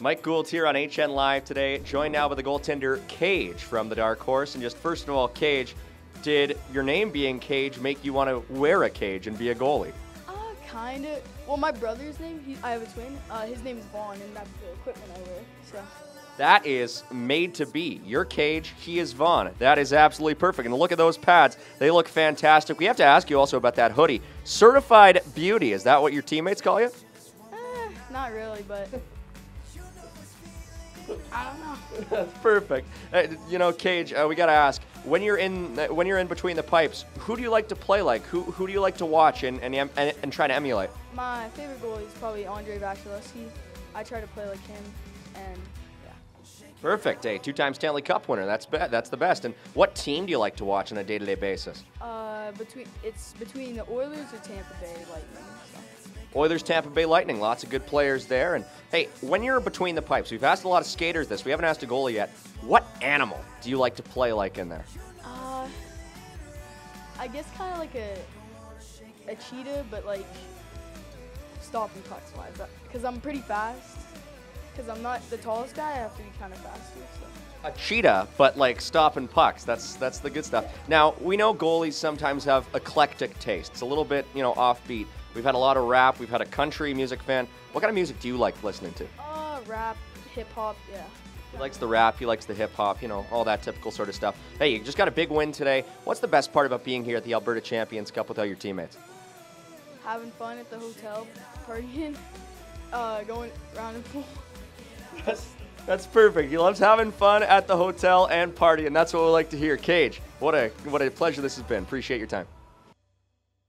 Mike Gould here on HN Live today, joined now by the goaltender Kage from the Dark Horse. And just first of all, Kage, did your name being Kage make you want to wear a cage and be a goalie? Uh, kind of. Well, my brother's name, he, I have a twin. Uh, his name is Vaughn, and that's the equipment I wear. So. That is made to be. Your cage, he is Vaughn. That is absolutely perfect. And look at those pads. They look fantastic. We have to ask you also about that hoodie. Certified Beauty. Is that what your teammates call you? Eh, not really, but I. That's perfect. Uh, you know, Kage, uh, we got to ask when you're in uh, when you're in between the pipes, who do you like to play like? Who who do you like to watch and and, and, and try to emulate? My favorite goalie is probably Andrei Vasilevskiy. I try to play like him, and yeah. Perfect. Hey, two-time Stanley Cup winner. That's be- that's the best. And what team do you like to watch on a day-to-day basis? Uh, between it's between the Oilers or Tampa Bay Lightning. So. Oilers, Tampa Bay Lightning. Lots of good players there. And hey, when you're between the pipes, we've asked a lot of skaters this. We haven't asked a goalie yet. What animal do you like to play like in there? Uh, I guess kind of like a a cheetah, but like stopping pucks wise, because I'm pretty fast. Because I'm not the tallest guy, I have to be kind of faster. So. A cheetah, but like stopping pucks. That's that's the good stuff. Now we know goalies sometimes have eclectic tastes, a little bit you know offbeat. We've had a lot of rap. We've had a country music fan. What kind of music do you like listening to? Uh, rap, hip hop, yeah. He likes the rap. He likes the hip hop. You know all that typical sort of stuff. Hey, you just got a big win today. What's the best part about being here at the Alberta Champions Cup with all your teammates? Having fun at the hotel, partying, uh, going around the pool. That's, that's perfect. He loves having fun at the hotel and party, and that's what we like to hear. Kage, what a what a pleasure this has been. Appreciate your time.